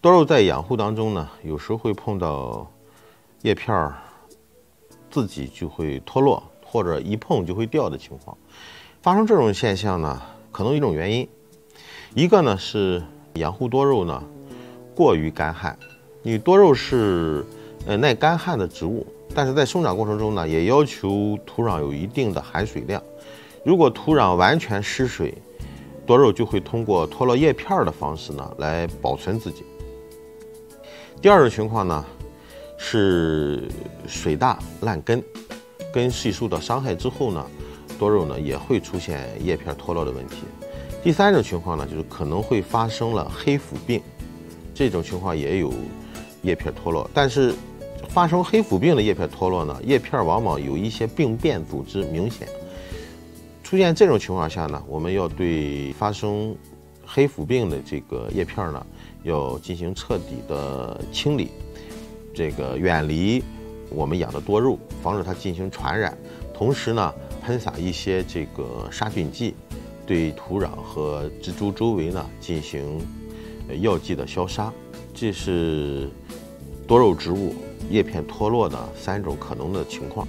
多肉在养护当中呢，有时候会碰到叶片儿自己就会脱落，或者一碰就会掉的情况。发生这种现象呢，可能一种原因，一个呢是养护多肉呢过于干旱，因为多肉是呃耐干旱的植物，但是在生长过程中呢，也要求土壤有一定的含水量。如果土壤完全失水，多肉就会通过脱落叶片儿的方式呢来保存自己。第二种情况呢，是水大烂根，根系受到伤害之后呢，多肉呢也会出现叶片脱落的问题。第三种情况呢，就是可能会发生了黑腐病，这种情况也有叶片脱落。但是发生黑腐病的叶片脱落呢，叶片往往有一些病变组织明显。出现这种情况下呢，我们要对发生黑腐病的这个叶片呢。要进行彻底的清理，这个远离我们养的多肉，防止它进行传染。同时呢，喷洒一些这个杀菌剂，对土壤和植株周围呢进行药剂的消杀。这是多肉植物叶片脱落的三种可能的情况。